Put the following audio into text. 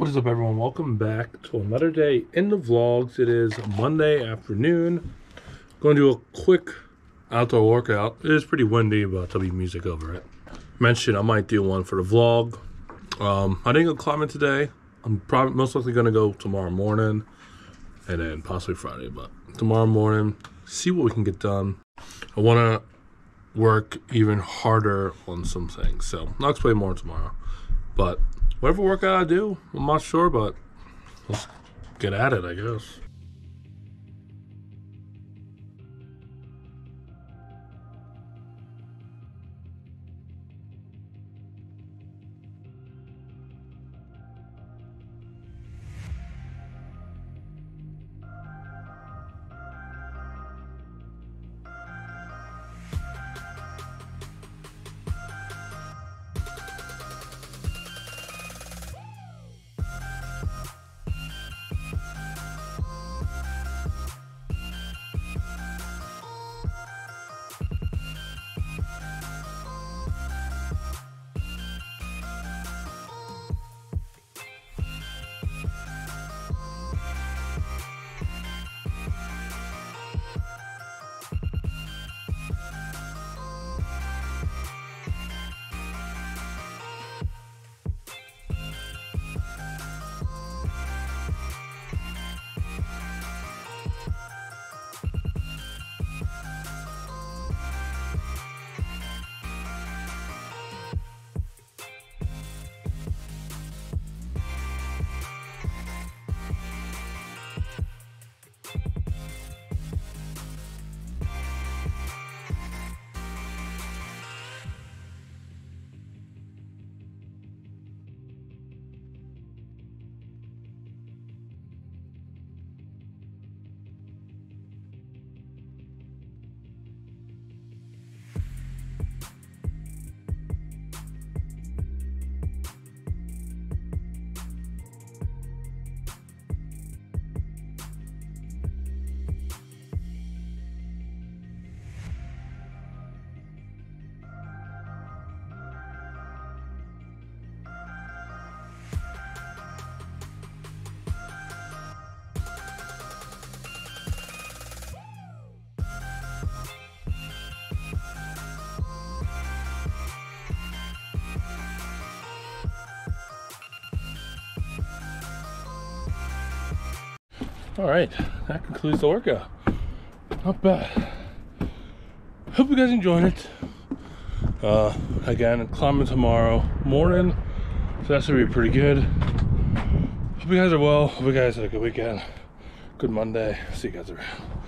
What is up everyone? Welcome back to another day in the vlogs. It is Monday afternoon. Going to do a quick outdoor workout. It is pretty windy, but there'll be music over it. Mentioned I might do one for the vlog. Um, I didn't go climbing today. I'm probably most likely gonna go tomorrow morning and then possibly Friday, but tomorrow morning, see what we can get done. I wanna work even harder on some things. So I'll explain more tomorrow. But whatever workout I do, I'm not sure, but let's get at it, I guess. All right, that concludes the workout. Not bad. Hope you guys enjoyed it. Uh, again, climbing tomorrow morning, so that should be pretty good. Hope you guys are well. Hope you guys had a good weekend. Good Monday. See you guys around.